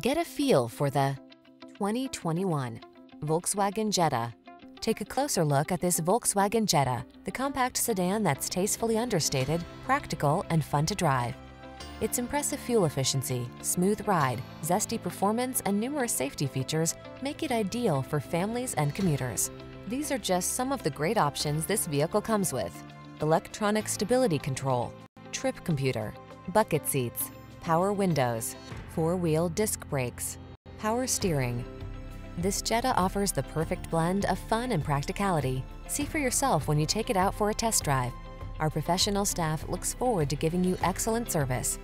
Get a feel for the 2021 Volkswagen Jetta. Take a closer look at this Volkswagen Jetta, the compact sedan that's tastefully understated, practical, and fun to drive. Its impressive fuel efficiency, smooth ride, zesty performance, and numerous safety features make it ideal for families and commuters. These are just some of the great options this vehicle comes with. Electronic stability control, trip computer, bucket seats, power windows, four-wheel disc brakes, power steering. This Jetta offers the perfect blend of fun and practicality. See for yourself when you take it out for a test drive. Our professional staff looks forward to giving you excellent service.